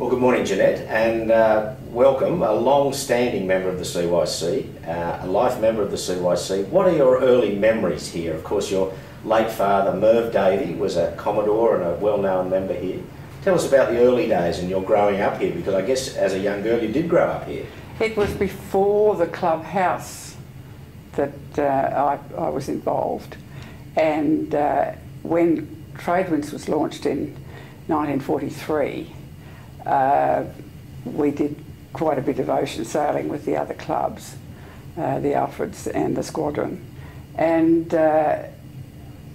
Well, good morning, Jeannette, and uh, welcome, a long-standing member of the CYC, uh, a life member of the CYC. What are your early memories here? Of course, your late father, Merv Davey, was a Commodore and a well-known member here. Tell us about the early days and your growing up here, because I guess as a young girl you did grow up here. It was before the clubhouse that uh, I, I, was involved, and uh, when Tradewinds was launched in 1943, uh, we did quite a bit of ocean sailing with the other clubs, uh, the Alfreds and the Squadron. And uh,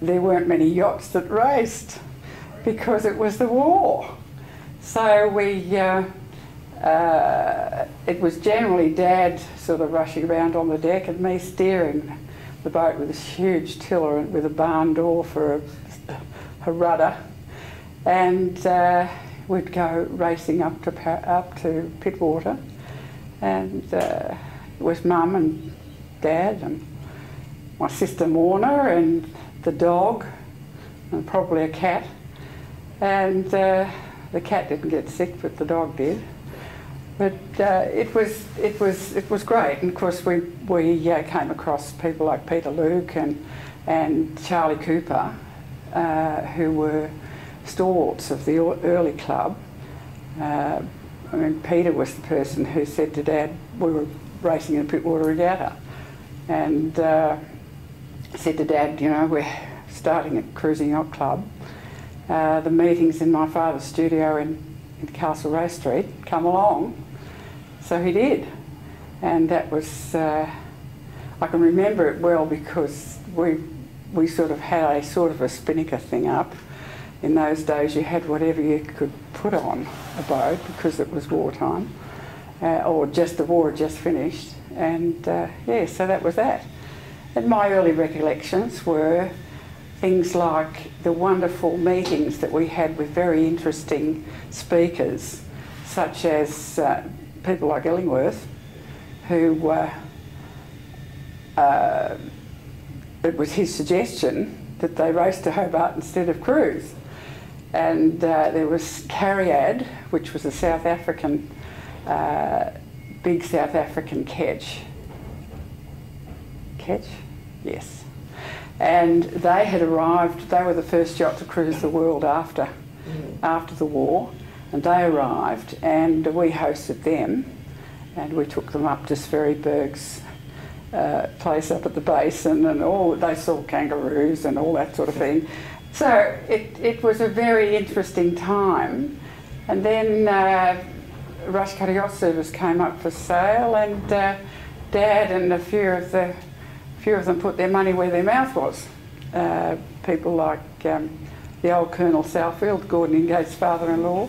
there weren't many yachts that raced because it was the war. So we, uh, uh, it was generally Dad sort of rushing around on the deck and me steering the boat with this huge tiller and with a barn door for a, a rudder. And we'd go racing up to up to Pittwater, and uh, it was Mum and Dad and my sister Morna and the dog, and probably a cat. And uh, the cat didn't get sick, but the dog did. But uh, it was it was it was great, and of course we we uh, came across people like Peter Luke and and Charlie Cooper, uh, who were stalwarts of the early club. Uh, I mean, Peter was the person who said to Dad, we were racing in a Pittwater regatta, and uh, said to Dad, you know, we're starting a cruising yacht club. Uh, the meeting's in my father's studio in, in Castlereagh Street, come along. So he did. And that was, uh, I can remember it well because we, we sort of had a sort of a spinnaker thing up in those days you had whatever you could put on a boat because it was wartime, uh, or just the war had just finished. And uh, yeah, so that was that. And my early recollections were things like the wonderful meetings that we had with very interesting speakers, such as uh, people like Ellingworth, who uh, uh, it was his suggestion that they race to Hobart instead of cruise and uh, there was Cariad, which was a South African, uh, big South African ketch. Ketch? Yes. And they had arrived, they were the first yacht to cruise the world after, mm. after the war, and they arrived and we hosted them and we took them up to Sverre Berg's uh, place up at the basin and all, they saw kangaroos and all that sort of thing. So it, it was a very interesting time. And then uh, Rush Yacht Service came up for sale, and uh, Dad and a few of the few of them put their money where their mouth was. Uh, people like um, the old Colonel Southfield, Gordon Ingate's father-in-law,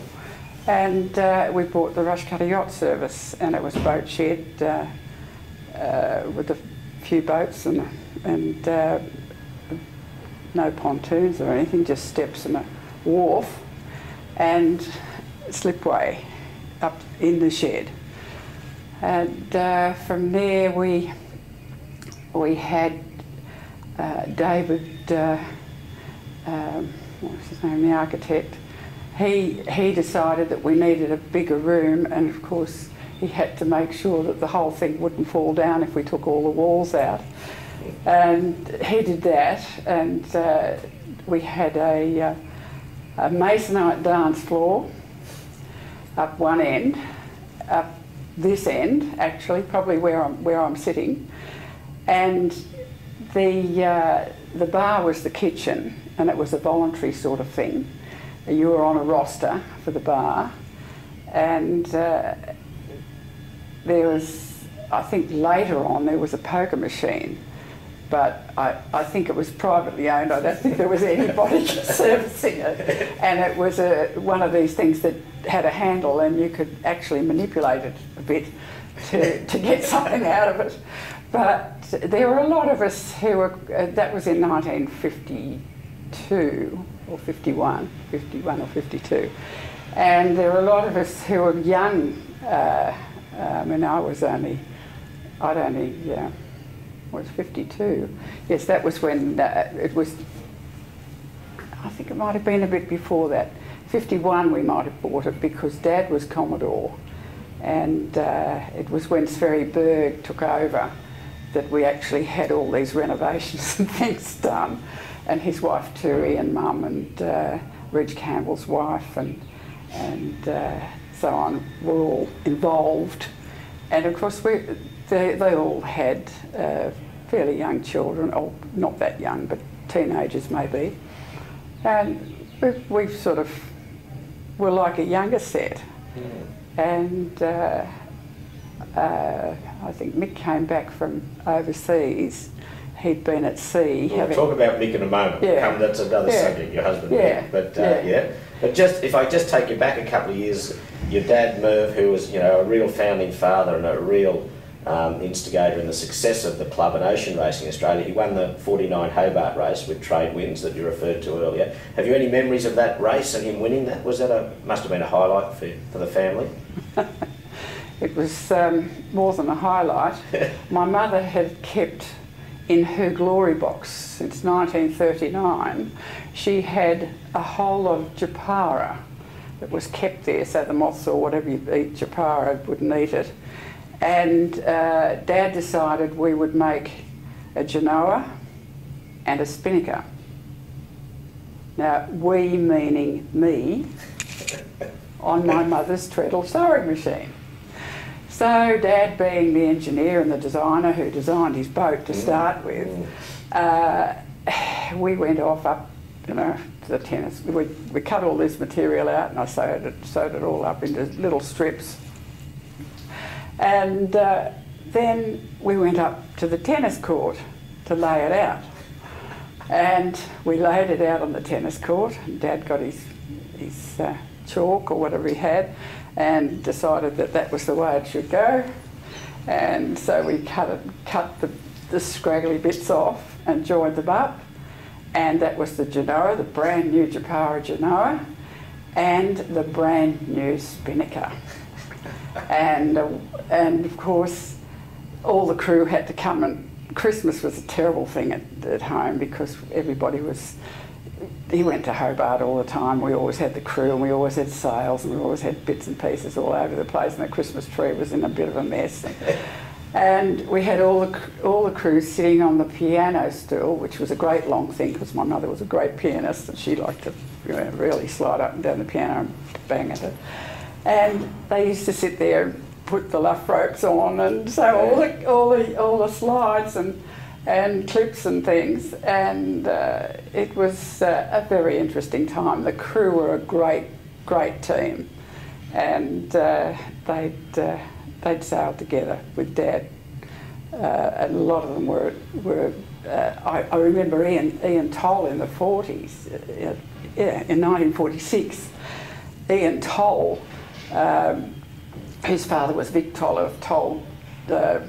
and uh, we bought the Rush Cutter Yacht Service, and it was boat shed uh, uh, with a few boats and and no pontoons or anything, just steps and a wharf and slipway up in the shed. And uh, from there we we had uh, David, uh, um, what's his name, the architect. He he decided that we needed a bigger room, and of course he had to make sure that the whole thing wouldn't fall down if we took all the walls out. And he did that, and uh, we had a, uh, a masonite dance floor up one end, up this end, actually, probably where I'm, where I'm sitting. And the, uh, the bar was the kitchen, and it was a voluntary sort of thing. You were on a roster for the bar, and uh, there was, I think later on, there was a poker machine but I, I think it was privately owned. I don't think there was anybody servicing it. And it was a, one of these things that had a handle and you could actually manipulate it a bit to, to get something out of it. But there were a lot of us who were, uh, that was in 1952 or 51, 51 or 52. And there were a lot of us who were young. Uh, I mean, I was only, I'd only, uh, was 52. Yes, that was when uh, it was, I think it might have been a bit before that. 51 we might have bought it because Dad was Commodore, and uh, it was when Sverre Berg took over that we actually had all these renovations and things done, and his wife Turi and Mum and uh, Reg Campbell's wife and and uh, so on were all involved, and of course we they, they all had uh, fairly young children, or not that young, but teenagers maybe, and we, we sort of were like a younger set, and. Uh, uh, I think Mick came back from overseas. He'd been at sea. We'll having- talk about Mick in a moment. Yeah. Come, that's another Yeah. subject, your husband Yeah. Mick. But uh, Yeah. yeah. But just if I just take you back a couple of years, your dad Merv, who was you know a real founding father and a real um, instigator in the success of the club and ocean racing Australia, he won the 49 Hobart race with Trade Winds that you referred to earlier. Have you any memories of that race and him winning that? Was that a must have been a highlight for, for the family? It was um, more than a highlight. My mother had kept in her glory box since 1939. She had a whole of Japara that was kept there, so the moths or whatever you eat Japara wouldn't eat it. And uh, Dad decided we would make a Genoa and a Spinnaker. Now, we meaning me on my mother's treadle sewing machine. So, Dad, being the engineer and the designer who designed his boat to start with, uh, we went off up, you know, to the tennis. We, we cut all this material out and I sewed it, sewed it all up into little strips. And uh, then we went up to the tennis court to lay it out. And we laid it out on the tennis court. Dad got his, his uh, chalk or whatever he had and decided that that was the way it should go. And so we cut, it, cut the, the scraggly bits off and joined them up. And that was the Genoa, the brand new Japara Genoa, and the brand new Spinnaker. And, uh, and of course, all the crew had to come and Christmas was a terrible thing at, at home because everybody was. He went to Hobart all the time. We always had the crew, and we always had sails, and we always had bits and pieces all over the place. And the Christmas tree was in a bit of a mess. And we had all the all the crew sitting on the piano stool, which was a great long thing because my mother was a great pianist, and she liked to you know, really slide up and down the piano and bang at it. And they used to sit there and put the luff ropes on, and so all the all the all the slides and and clips and things, and uh, it was uh, a very interesting time. The crew were a great great team, and uh, they'd uh, they'd sailed together with Dad. Uh, and a lot of them were were. Uh, I, I remember Ian Ian Toll in the forties, uh, yeah, in 1946. Ian Toll, um, whose father was Vic Toll of Toll. Uh,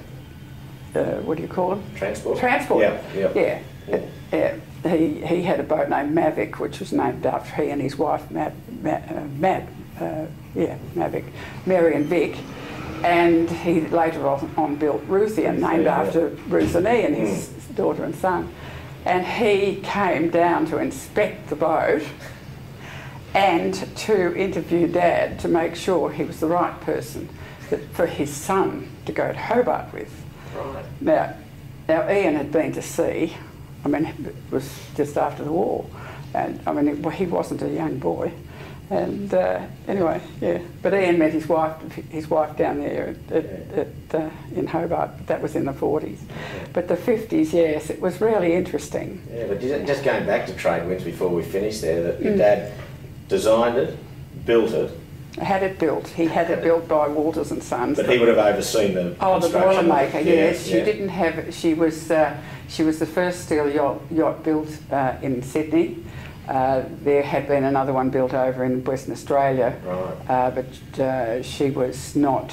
uh, what do you call him? Transport. Transport. Yeah. Yeah. Yeah. yeah. He, he had a boat named Mavic, which was named after he and his wife, Mab, uh, uh, yeah, Mavic, Mary and Vic. And he later on, on built Ruthian, named Yeah. after Ruth and Ian, his daughter and son. And he came down to inspect the boat and to interview Dad to make sure he was the right person that, for his son to go to Hobart with. Right. Now, now Ian had been to sea. I mean, it was just after the war, and I mean, it, well, he wasn't a young boy. And uh, anyway, yeah. But Ian met his wife, his wife down there at, at, at, uh, in Hobart. But that was in the forties. But the fifties, yes, it was really interesting. Yeah, but just going back to trade winds before we finish there, that Mm. your dad designed it, built it, I had it built. He had it built by Walters and Sons. but he would have overseen the Oh, the. Boilermaker, Yeah, yes. She yeah. didn't have, she was, uh, she was the first steel yacht, yacht built uh, in Sydney. Uh, there had been another one built over in Western Australia, Right. uh, but uh, she was not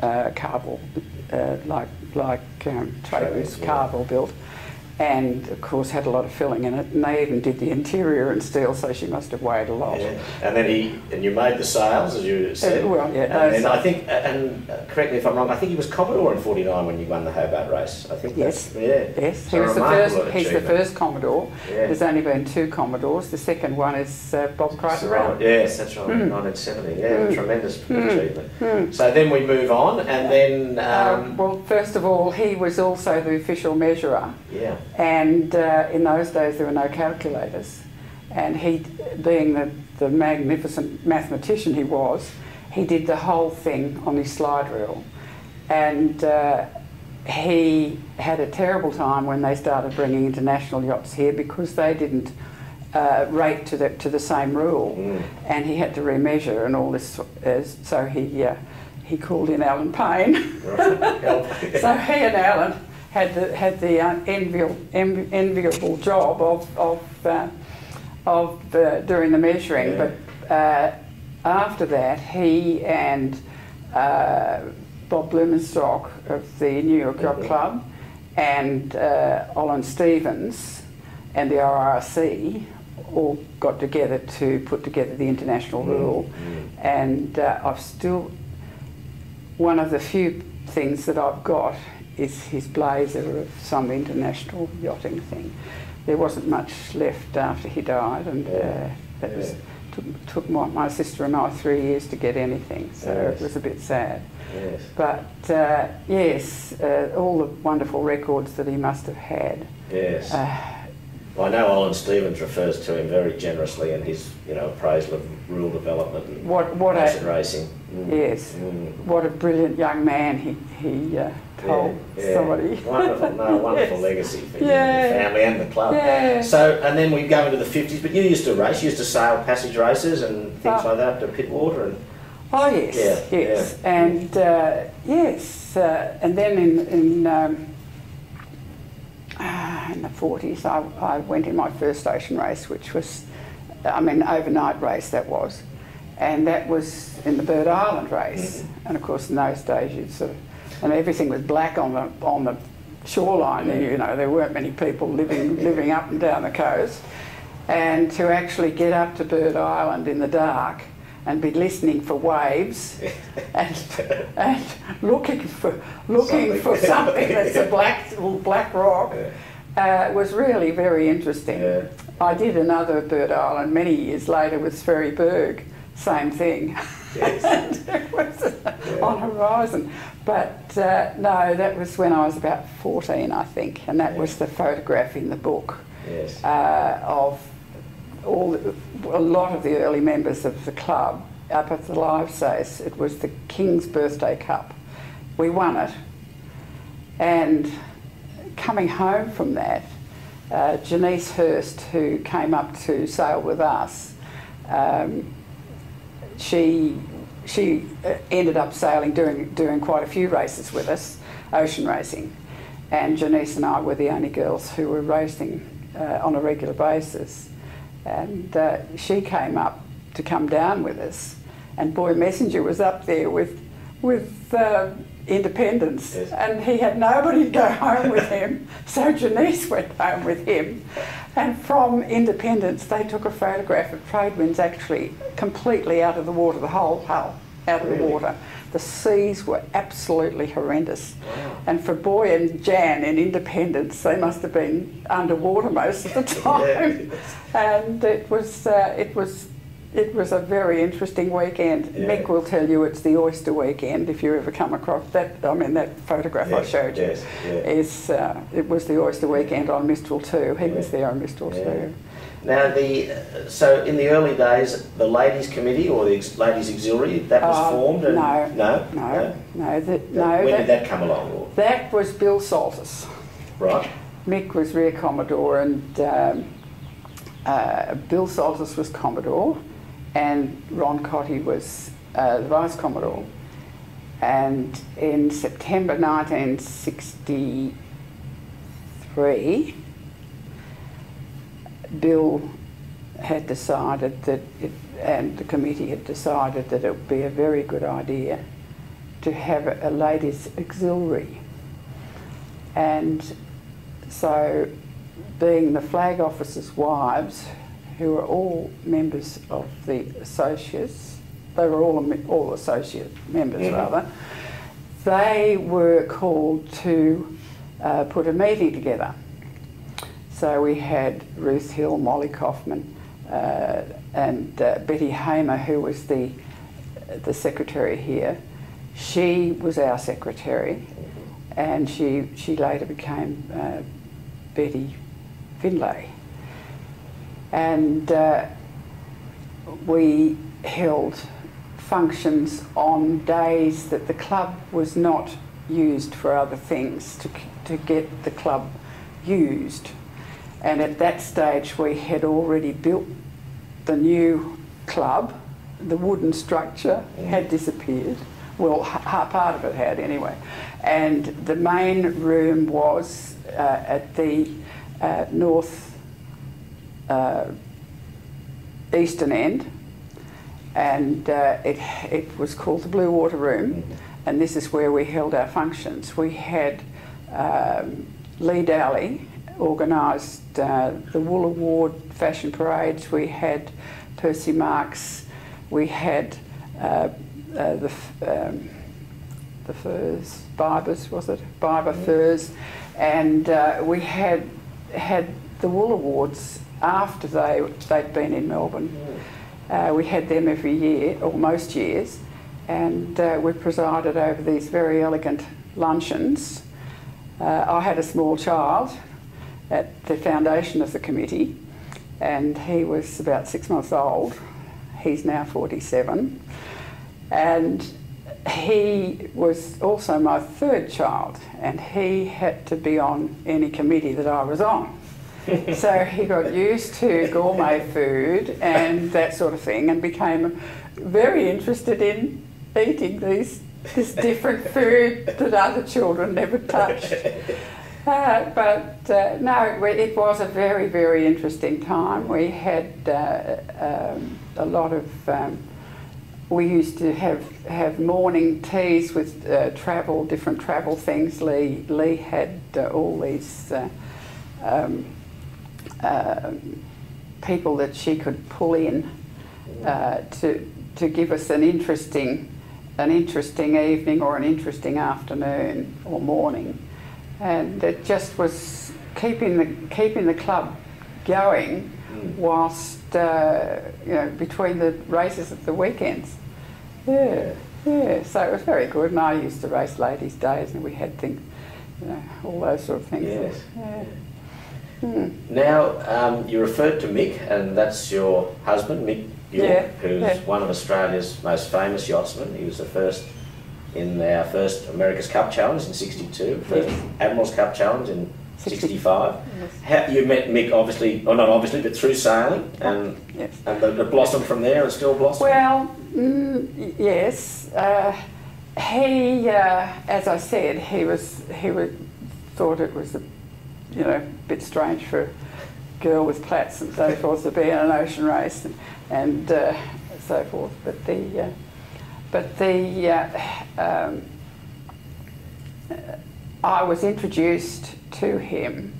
uh, Carvel, uh, like, like um, Traden's yeah. Carvel built. And of course had a lot of filling in it. And they even did the interior in steel, so she must have weighed a lot. Yeah. And then he and you made the sails, as you said. Uh, well, yeah, And, then I think, and uh, correct me if I'm wrong. I think he was Commodore in '49 when you won the Hobart race. I think. Yes. Yeah. Yes, he was the first. He's the first Commodore. Yeah. There's only been two Commodores. The second one is uh, Bob Crichton right. Yes, that's right. Mm. 1970. Yeah, Mm. tremendous Mm. achievement. So then we move on, and then Um, um, well, first of all, he was also the official measurer, yeah, and uh, in those days there were no calculators. And he, being the, the magnificent mathematician he was, he did the whole thing on his slide rule. And uh, he had a terrible time when they started bringing international yachts here because they didn't uh, rate to the, to the same rule. Mm. And he had to remeasure and all this. Uh, so he, uh, he called in Alan Payne. So he and Alan had the, had the uh, enviable, envi- enviable job of, of, uh, of uh, doing the measuring. Yeah. But uh, after that, he and uh, Bob Blumenstock of the New York Yacht Mhm. Club and uh, Olin Stephens and the RRC all got together to put together the international rule. Mm. And uh, I've still, one of the few things that I've got is his blazer of some international yachting thing. There wasn't much left after he died, and uh, that was took, took my, my sister and I three years to get anything, so Yes. it was a bit sad. Yes. But uh, yes, uh, all the wonderful records that he must have had. Yes. I know Olin Stephens refers to him very generously in his, you know, appraisal of rule development and what what a racing. Mm. yes, Mm. what a brilliant young man he he uh, told Yeah, yeah. somebody. Wonderful, no, wonderful Yes. legacy for you Yeah. and the family and the club. Yeah. So, and then we go into the 50s, but you used to race, you used to sail passage races and things Uh, like that to Pittwater and Oh yes, Yeah, yes, and uh, yes, uh, and then in in, um, in the forties, I, I went in my first station race, which was, I mean, overnight race that was, and that was in the Bird Island race, mm-hmm. and of course in those days you'd sort of, and everything was black on the on the shoreline. And, You know, there weren't many people living living up and down the coast, and to actually get up to Bird Island in the dark and be listening for waves and, and looking for looking Something. for something that's a black black rock uh, was really very interesting. Yeah. I did another Bird Island many years later with Sverre Berg, same thing. Yes. and it was on horizon. But uh, no, that was when I was about 14, I think, and that was the photograph in the book yes. uh, of all the, a lot of the early members of the club up at the live says it was the King's Birthday Cup. We won it, and coming home from that, uh, Janice Hurst, who came up to sail with us, um, she she uh, ended up sailing, doing doing quite a few races with us, ocean racing, and Janice and I were the only girls who were racing uh, on a regular basis, and uh, she came up to come down with us, and Boy Messenger was up there with with. Independence, Yes. and he had nobody to go home with him, so Janice went home with him. And from Independence, they took a photograph of Tradewinds actually completely out of the water, the whole hull out of the water. The seas were absolutely horrendous. Wow. And for Boy and Jan in Independence, they must have been underwater most of the time. And it was, uh, it was, it was a very interesting weekend. Yeah. Mick will tell you it's the oyster weekend if you ever come across that. I mean, that photograph I showed you yes, yeah. is uh, it was the oyster weekend on Mistral too. He was there on Mistral Yeah. too. Now, the so in the early days, the ladies' committee or the ladies' auxiliary that was Uh, formed. And, no, no, no, no, that, no. when that, did that come along? Or, that was Bill Psaltis. right. Mick was Rear Commodore and um, uh, Bill Psaltis was Commodore and Ron Cotty was uh, the Vice Commodore. And in September 1963, Bill had decided that, it, and the committee had decided that it would be a very good idea to have a, a ladies' auxiliary. And so being the flag officers' wives, who were all members of the associates, they were all, all associate members Mhm. rather, they were called to uh, put a meeting together. So we had Ruth Hill, Molly Kaufman, uh, and uh, Betty Hamer, who was the the secretary here. She was our secretary, and she she later became uh, Betty Finlay. And uh, we held functions on days that the club was not used for other things to, to get the club used. And at that stage, we had already built the new club. The wooden structure had disappeared. Well, part of it had anyway. And the main room was uh, at the uh, north uh, eastern end, and uh, it, it was called the Blue Water Room, and this is where we held our functions. We had um, Lee Dowley organised uh, the Wool Award fashion parades, we had Percy Marks, we had uh, uh, the, um, the furs, Bibers, was it? Biber furs, and uh, we had had the Wool Awards after they they'd been in Melbourne. Uh, we had them every year, or most years, and uh, we presided over these very elegant luncheons. Uh, I had a small child at the foundation of the committee, and he was about six months old. He's now 47. And he was also my third child, and he had to be on any committee that I was on. so he got used to gourmet food and that sort of thing, and became very interested in eating these this different food that other children never touched. Uh, but uh, no, it was a very, very interesting time. We had uh, um, a lot of. Um, we used to have have morning teas with uh, travel, different travel things. Lee Lee had uh, all these uh, um, um people that she could pull in uh, to to give us an interesting an interesting evening or an interesting afternoon or morning, and it just was keeping the keeping the club going whilst uh, you know between the races at the weekends. Yeah, yeah. So it was very good, and I used to race ladies' days, and we had things, you know, all those sort of things. Yes. Yeah. Hmm. Now, um, you referred to Mick, and that's your husband, Mick York, Yeah, who's yeah. one of Australia's most famous yachtsmen. He was the first in our first America's Cup Challenge in 62, first. Admiral's Cup Challenge in 65. Yes. How, you met Mick, obviously, or not obviously, but through sailing, and, Yes. and the, the blossom from there and still blossom. Well, mm, yes. Uh, he, uh, as I said, he was he was, thought it was a, you know, a bit strange for a girl with plaits and so forth to be in an ocean race and, and uh, so forth. But the uh, but the uh, um, I was introduced to him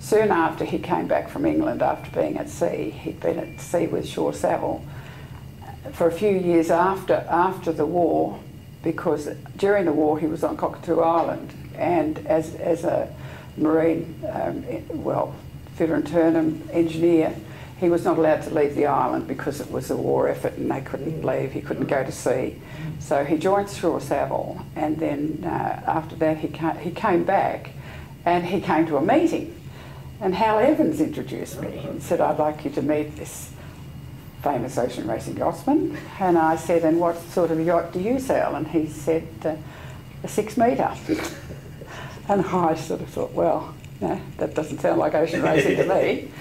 soon after he came back from England after being at sea. He'd been at sea with Shaw Savill for a few years after after the war, because during the war he was on Cockatoo Island, and as as a marine, um, well, fitter and Turnham engineer, he was not allowed to leave the island because it was a war effort and they couldn't leave. He couldn't go to sea, so he joined Shaw Savill, and then uh, after that he came, he came back, and he came to a meeting. And Hal Evans introduced me and said, I'd like you to meet this famous ocean racing yachtsman. And I said, and what sort of yacht do you sail? And he said, uh, a six metre. And I sort of thought, well, no, that doesn't sound like ocean racing to me.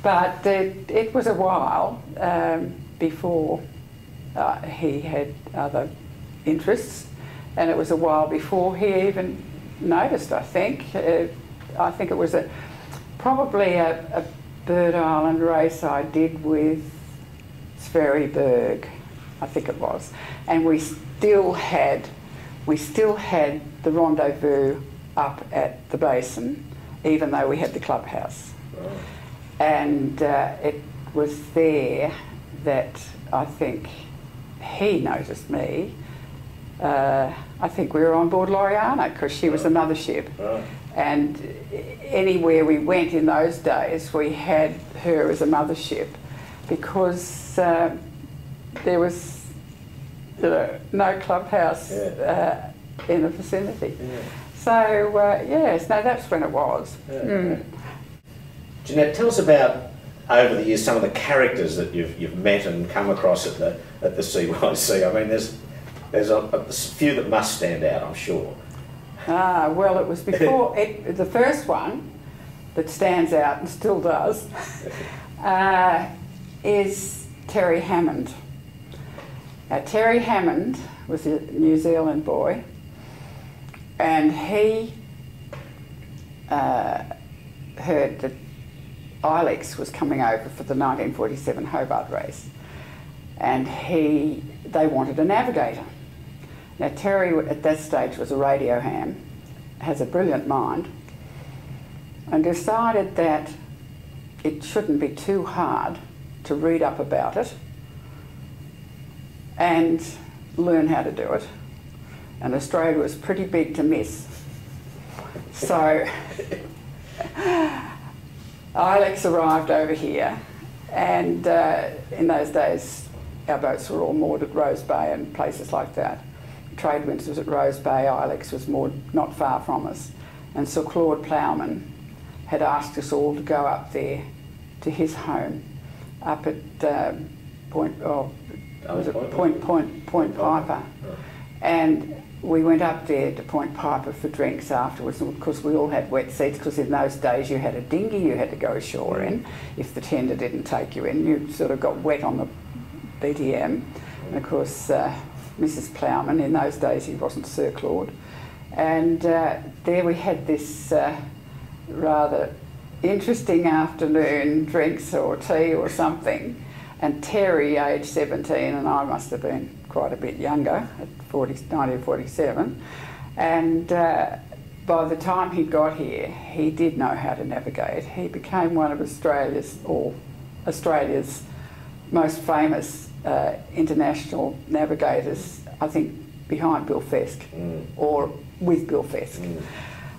But it, it was a while um, before uh, he had other interests, and it was a while before he even noticed, I think. Uh, I think it was a probably a, a Bird Island race I did with Sverre Berg, I think it was, and we still had we still had the rendezvous up at the basin, even though we had the clubhouse. Right. And uh, it was there that I think he noticed me. Uh, I think we were on board Lauriana because she was a mothership. Right. And anywhere we went in those days, we had her as a mothership because uh, there was you know, no clubhouse uh, in the vicinity. Yeah. So, uh, yes, no, that's when it was. Yeah. Mm. Jeannette, tell us about over the years some of the characters that you've, you've met and come across at the at the CYC. I mean, there's there's a, a few that must stand out, I'm sure. Ah, well, it was before it, the first one that stands out and still does uh, is Terry Hammond. Now, Terry Hammond was a New Zealand boy, and he uh, heard that Ilex was coming over for the 1947 Hobart race, and he they wanted a navigator. Now Terry at that stage was a radio ham, has a brilliant mind, and decided that it shouldn't be too hard to read up about it and learn how to do it. And Australia was pretty big to miss. So Ilex arrived over here, and uh, in those days, our boats were all moored at Rose Bay and places like that. Trade Winds was at Rose Bay, Ilex was moored not far from us. And Sir Claude Plowman had asked us all to go up there to his home up at uh, Point, oh, was it Point- Point, Point, Point Piper. And we went up there to Point Piper for drinks afterwards, and of course we all had wet seats because in those days you had a dinghy you had to go ashore in. If the tender didn't take you in, you sort of got wet on the BTM. And of course, uh, Mrs. Plowman, in those days he wasn't Sir Claude. And uh, there we had this uh, rather interesting afternoon, drinks or tea or something. And Terry, aged 17, and I must have been quite a bit younger at 40, 1947. And uh, by the time he got here, he did know how to navigate. He became one of Australia's, or Australia's most famous uh, international navigators, I think, behind Bill Fesk Mm. or with Bill Fesk. Mm.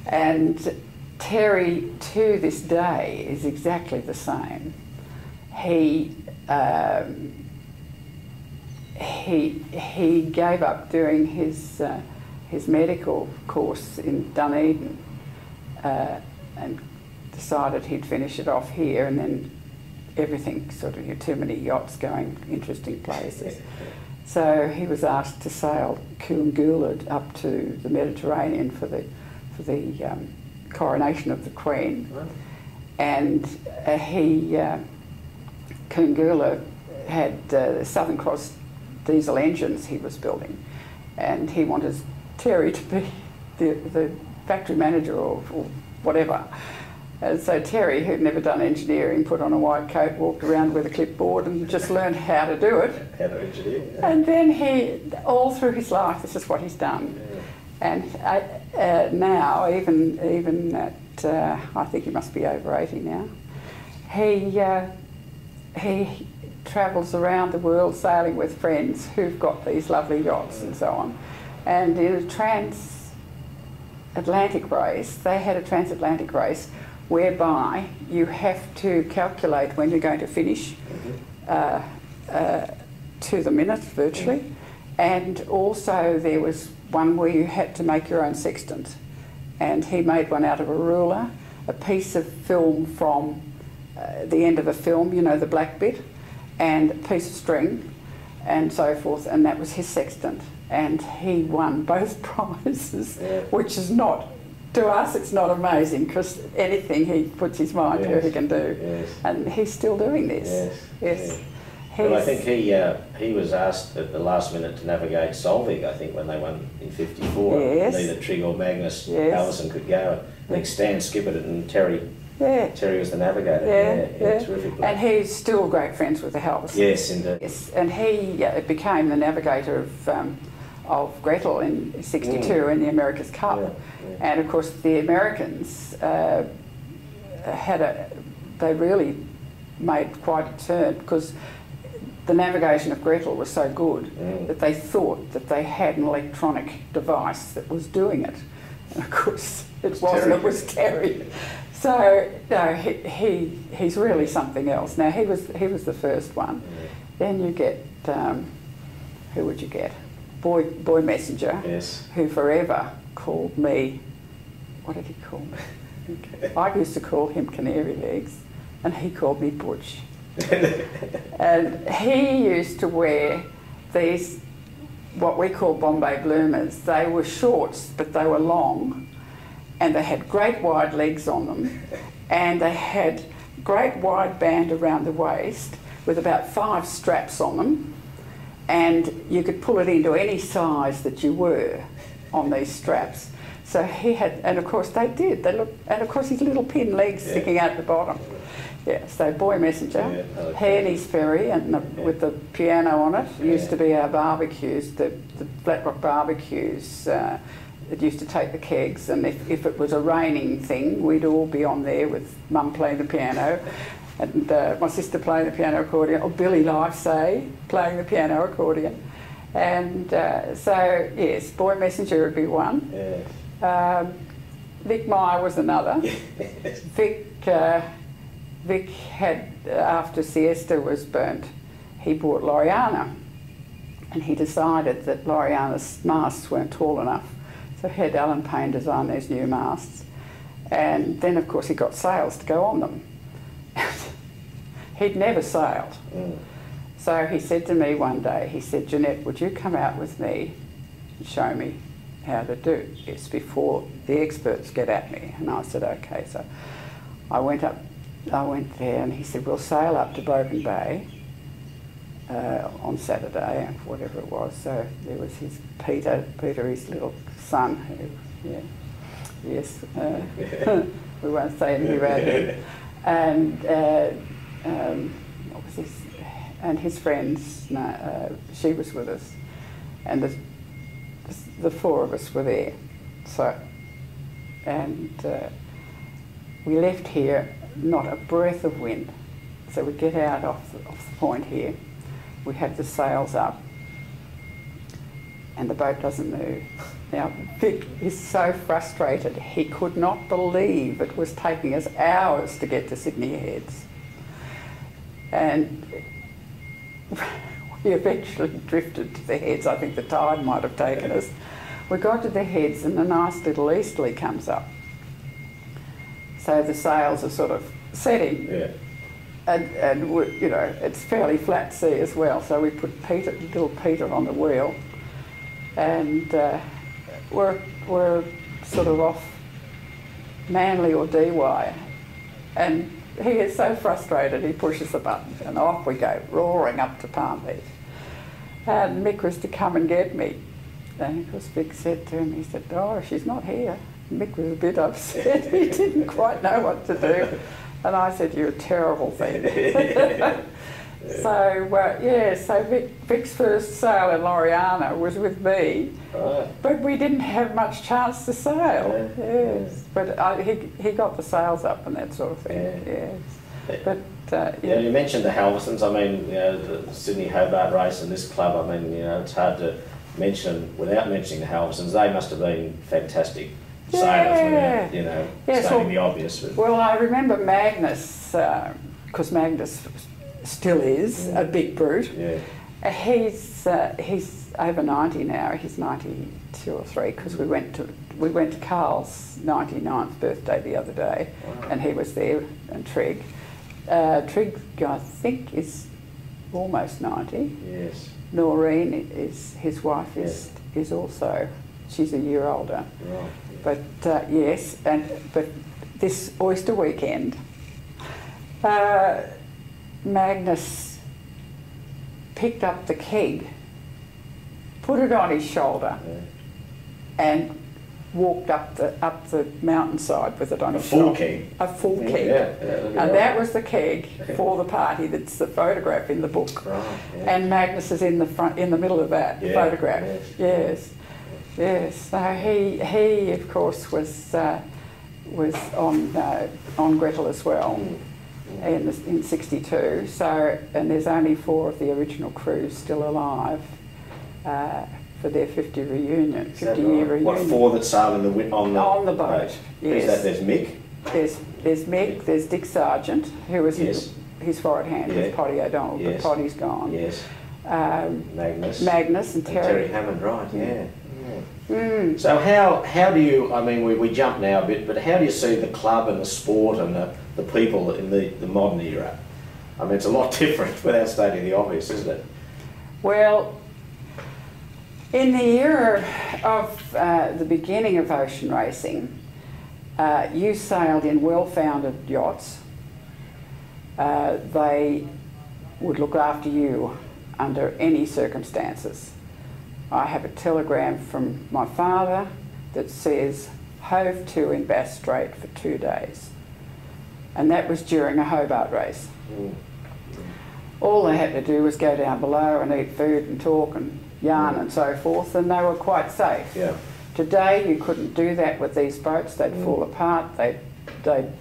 And Terry, to this day, is exactly the same. He um, he he gave up doing his uh, his medical course in Dunedin uh, and decided he'd finish it off here, and then everything sort of too many yachts going interesting places. So he was asked to sail Coomgoola up to the Mediterranean for the for the um, coronation of the Queen, Right. and uh, he uh, had uh, Southern Cross diesel engines he was building, and he wanted Terry to be the, the factory manager or, or whatever. And so Terry, who'd never done engineering, put on a white coat, walked around with a clipboard, and just learned how to do it. How to engineer. yeah. And then he, all through his life, this is what he's done. Yeah. And uh, uh, now, even even at, uh, I think he must be over 80 now, he, uh, he travels around the world sailing with friends who've got these lovely yachts and so on. And in a transatlantic race, they had a transatlantic race whereby you have to calculate when you're going to finish Mhm. uh, uh, to the minute virtually. And also there was one where you had to make your own sextant. And he made one out of a ruler, a piece of film from uh, the end of a film, you know, the black bit, and a piece of string and so forth. And that was his sextant. And he won both prizes, Yeah. which is not, to us, it's not amazing because anything he puts his mind to, he can do. Yes. And he's still doing this. Yes. Yes. Well, I think he uh, he was asked at the last minute to navigate Solveig, I think, when they won in 54. Yes. Neither Trigg or Magnus Yes. Allison could go. I think Stan it and Terry Yeah. Terry was the navigator. Yeah, yeah. Terrific. bloke. And he's still great friends with the Hells. yes, indeed. Yes, and he uh, became the navigator of, um, of Gretel in '62 in the America's Cup. Mm. Yeah, yeah. And of course, the Americans uh, had a, they really made quite a turn because the navigation of Gretel was so good Mm. that they thought that they had an electronic device that was doing it. And of course, it It's wasn't, Terry. it was Terry. So, no, he, he, he's really something else. Now, he was, he was the first one. Then you get, um, who would you get? Boy, Boy Messenger, Yes. who forever called me, what did he call me? I used to call him Canary Legs, and he called me Butch. And he used to wear these, what we call Bombay bloomers. They were shorts, but they were long, and they had great wide legs on them, and they had great wide band around the waist with about five straps on them, and you could pull it into any size that you were on these straps. So he had, and of course they did. They look, and of course his little pin legs Yeah. sticking out the bottom. Yeah, so Boy Messenger, Yeah, like and his ferry, and the, Yeah. with the piano on it, Yeah. used to be our barbecues, the, the Flat Rock barbecues. Uh, it used to take the kegs, and if, if it was a raining thing, we'd all be on there with Mum playing the piano, and uh, my sister playing the piano accordion, or Billy Lifesay playing the piano accordion. And uh, so, yes, Boy Messenger would be one. Yeah. Um, Vic Meyer was another. Vic, uh, Vic had, uh, after Siesta was burnt, he bought Lauriana. And he decided that Lauriana's masts weren't tall enough. So had Alan Payne design these new masts. And then, of course, he got sails to go on them. He'd never sailed. Mm. So he said to me one day, he said, Jeannette, would you come out with me and show me how to do this before the experts get at me? And I said, okay. So I went up, I went there and he said, we'll sail up to Broken Bay uh, on Saturday, whatever it was. So there was his Peter, Peter, his little son, yeah, yes, uh, we won't say anything about him. And uh, um, what was his, and his friends, no, uh, she was with us, and the, the four of us were there. So, and uh, we left here, not a breath of wind. So we get out off the, off the point here, we have the sails up, and the boat doesn't move. Now, Vic is so frustrated, he could not believe it was taking us hours to get to Sydney Heads. And we eventually drifted to the heads. I think the tide might have taken us. We got to the heads, and a nice little easterly comes up. So the sails are sort of setting, Yeah. and, and we, you know, it's fairly flat sea as well. So we put Peter, little Peter on the wheel, and uh, we're, we're sort of off Manly or Dee and he is so frustrated he pushes the button and off we go, roaring up to Palm Beach. And Mick was to come and get me. And of course Vic said to him, he said, oh, she's not here. Mick was a bit upset. he didn't quite know what to do. And I said, you're a terrible thing. so, uh, yeah, so Vic, Vic's first sail in Lauriana was with me. Right. But we didn't have much chance to sail. Yeah, Yes, but I, he he got the sails up and that sort of thing. Yeah. Yes, but uh, Yeah, yeah, you mentioned the Halvorsens. I mean, you know, the Sydney Hobart race and this club. I mean, you know, it's hard to mention without mentioning the Halvorsens. They must have been fantastic sailors, Yeah. without, you know, Yes, stating well- the obvious. Well, I remember Magnus because Magnus still is a big brute. yeah, He's uh, he's over ninety now. He's ninety two or three because we went to we went to Carl's 99th birthday the other day, Wow. and he was there and Trig. Uh, Trig, I think, is almost ninety. yes, Noreen is his wife is is also she's a year older. right. But uh, yes, and but this Oyster weekend, uh, Magnus picked up the keg, put it on his shoulder, Yeah. and walked up the up the mountainside with it on A his full shoulder. keg. A full Yeah, keg. yeah, and that was the keg for the party. That's the photograph in the book. Right. And Magnus is in the front, in the middle of that photograph. yes. Yes, yes. So he, he of course, was uh, was on uh, on Gretel as well in, the, in 62. So, and there's only four of the original crew still alive uh, for their 50 reunion, 50 year reunion. What four that sailed in the wi- on the On the boat, Who's yes. that? There's Mick. There's there's Mick, there's Dick Sargent, who was Yes. his forward hand Yeah. with Potty O'Donnell, Yes. but Potty's gone. Yes. Um, Magnus. Magnus and And Terry Terry. Hammond, right? Yeah. yeah. Mm. So how how do you? I mean, we, we jump now a bit, but how do you see the club and the sport and the, the people in the, the modern era? I mean, it's a lot different without stating the obvious, isn't it? Well, in the era of uh, the beginning of ocean racing, uh, you sailed in well-founded yachts. Uh, they would look after you under any circumstances. I have a telegram from my father that says hove to in Bass Strait for two days. And that was during a Hobart race. Mm. All they had to do was go down below and eat food and talk and yarn and so forth, and they were quite safe. Yeah. Today, you couldn't do that with these boats. They'd Mm. fall apart. They'd, they'd,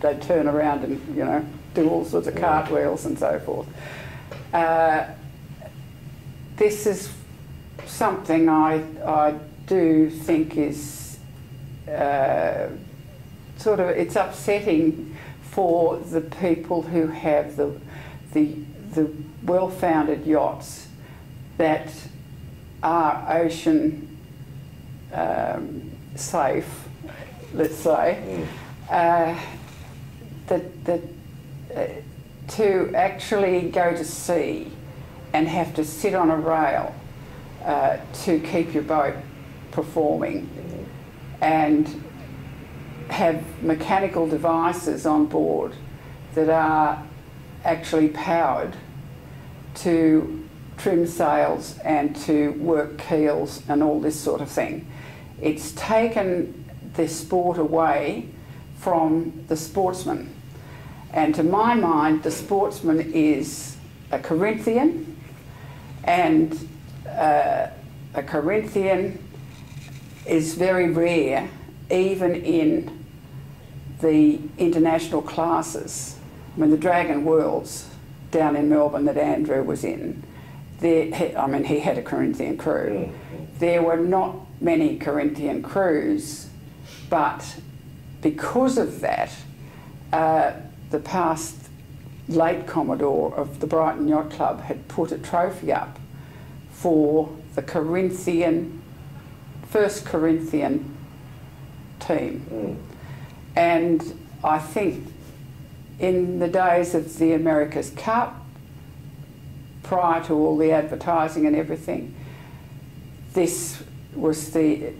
they'd turn around and, you know, do all sorts of Yeah. cartwheels and so forth. Uh, this is something I, I do think is uh, sort of, it's upsetting for the people who have the, the, the well-founded yachts that are ocean um, safe, let's say, Mm. uh, that, that uh, to actually go to sea and have to sit on a rail uh, to keep your boat performing and have mechanical devices on board that are actually powered to trim sails and to work keels and all this sort of thing. It's taken the sport away from the sportsman. And to my mind, the sportsman is a Corinthian, and uh, a Corinthian is very rare, even in the international classes. I mean, the Dragon Worlds down in Melbourne that Andrew was in, there, I mean, he had a Corinthian crew. Mm. There were not many Corinthian crews, but because of that, uh, the past late Commodore of the Brighton Yacht Club had put a trophy up for the Corinthian, first Corinthian team. Mm. And I think in the days of the America's Cup, prior to all the advertising and everything, this was the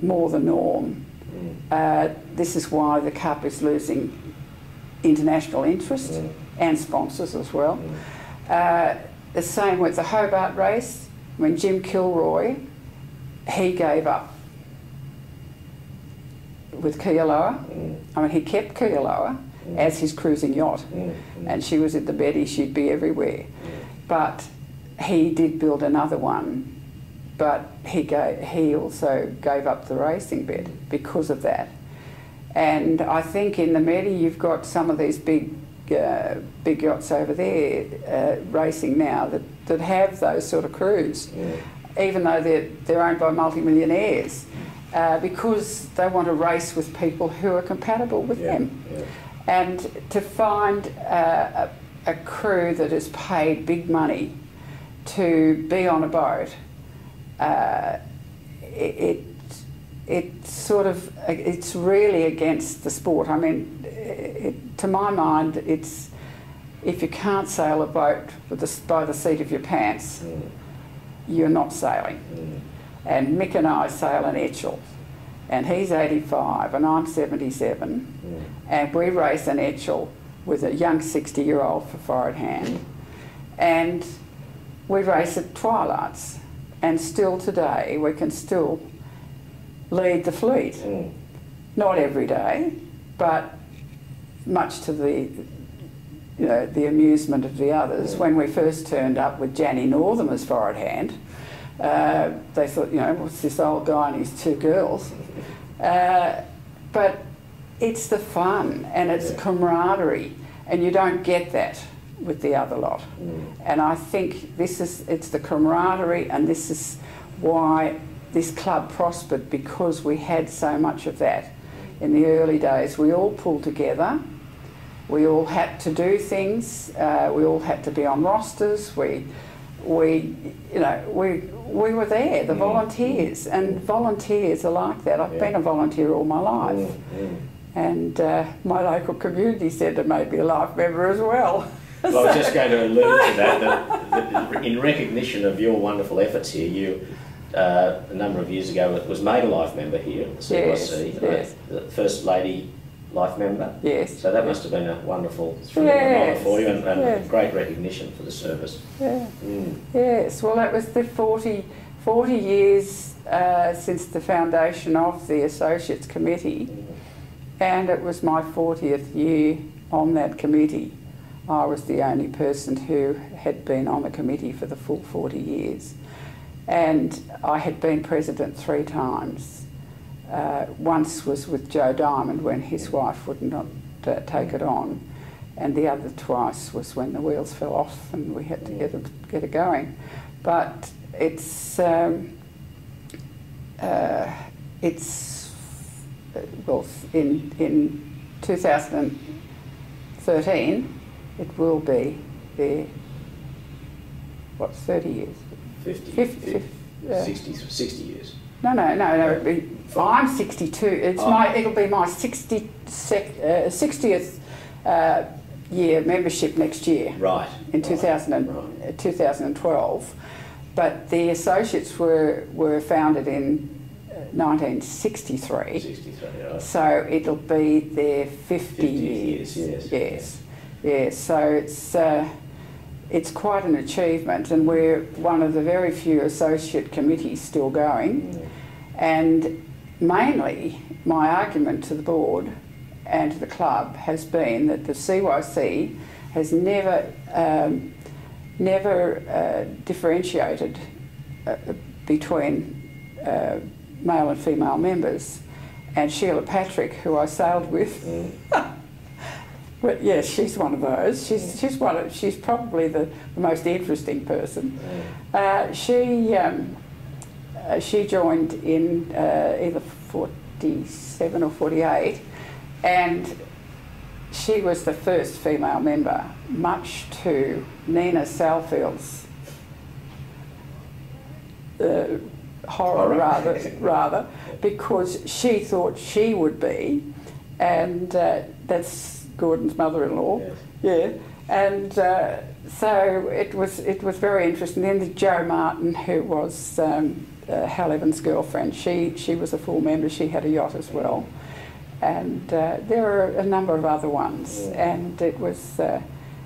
more the norm. Mm. Uh, this is why the Cup is losing international interest Mm. and sponsors as well. Mm. Uh, the same with the Hobart race, when Jim Kilroy, he gave up with Kialoa. Mm. I mean, he kept Kialoa Mm. as his cruising yacht, Mm. Mm. and she was at the Betty, she'd be everywhere. But he did build another one, but he, gave, he also gave up the racing bit because of that. And I think in the Medi, you've got some of these big, uh, big yachts over there uh, racing now that, that have those sort of crews, Mm. even though they're, they're owned by multimillionaires, uh, because they want to race with people who are compatible with Yeah. them. Yeah. And to find uh, a, a crew that is paid big money to be on a boat, uh, it, it it's sort of it's really against the sport. I mean, it, to my mind, it's if you can't sail a boat with the, by the seat of your pants, Mm. you're not sailing. Mm. And Mick and I sail an Etchell, and he's 85 and I'm 77 Mm. and we race an Etchell with a young 60 year old for forward hand. And we race at twilights. And still today, we can still lead the fleet. Mm. Not every day, but much to the you know, the amusement of the others. When we first turned up with Janny Northam as forward hand, uh, they thought, you know, what's this old guy and his two girls? Uh, but it's the fun and it's Yeah. camaraderie, and you don't get that with the other lot. Mm. And I think this is it's the camaraderie, and this is why this club prospered because we had so much of that in the early days. We all pulled together. We all had to do things. Uh, we all had to be on rosters. We, we, you know, we we were there. The Mm. volunteers and volunteers are like that. I've Yeah. been a volunteer all my life, Mm, mm. and uh, my local community centre made me a life member as well. Well, I was just going to allude to that, that, that in recognition of your wonderful efforts here, you, uh, a number of years ago, that was made a life member here at the Yes, CYC. yes. Uh, the First Lady life member. Yes. So that must have been a wonderful thrill Yes, for you and, and yes. great recognition for the service. Yeah. Mm. Yes, well, that was the 40, 40 years uh, since the foundation of the Associates Committee, and it was my 40th year on that committee. I was the only person who had been on the committee for the full 40 years. And I had been president three times. Uh, once was with Joe Diamond when his wife would not uh, take it on, and the other twice was when the wheels fell off and we had to get it, get it going. But it's um, uh, it's well in in 2013 it will be the what 30 years 50, 50, 50 uh, 60, 60 years. no no no no be, I'm 62 it's Oh. my it'll be my 60 sec, uh, 60th uh, year membership next year Right. in right, 2000 and, right. uh, 2012 but the associates were were founded in uh, 1963 63, right. So it'll be their 50, 50 years. years, yes. Yes. Yes. So it's uh, it's quite an achievement, and we're one of the very few associate committees still going. And mainly, my argument to the board and to the club has been that the CYC has never um, never uh, differentiated uh, between uh, male and female members. And Sheila Patrick, who I sailed with, Mm. but yes, she's one of those. She's she's one of, she's probably the, the most interesting person. Mm. Uh, she um, uh, she joined in uh, either forty seven or forty eight, and she was the first female member, much to Nina Salfield's uh, horror, Horror. rather, rather, because she thought she would be, and uh, that's Gordon's mother-in-law. Yes. Yeah, and uh, so it was it was very interesting. Then the Jo Martin, who was um, uh, Hal Evans' girlfriend, she she was a full member. She had a yacht as well, and uh, there were a number of other ones. Yeah. And it was uh,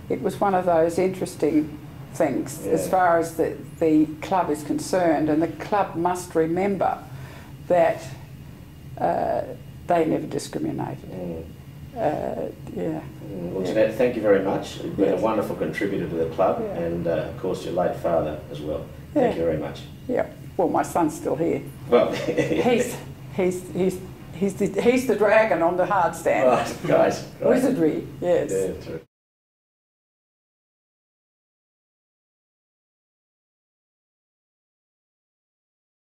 it was one of those interesting things as far as the the club is concerned, and the club must remember that uh, they never discriminated. Mm. Uh, yeah. Well, Jeannette, thank you very much. You've been a wonderful contributor to the club Yeah. and, uh, of course, your late father as well. Thank Yeah. you very much. Yeah. Well, my son's still here. Well, He's he's he's he's the, he's the dragon on the hard stand. right, guys. Wizardry. Yes. Yeah.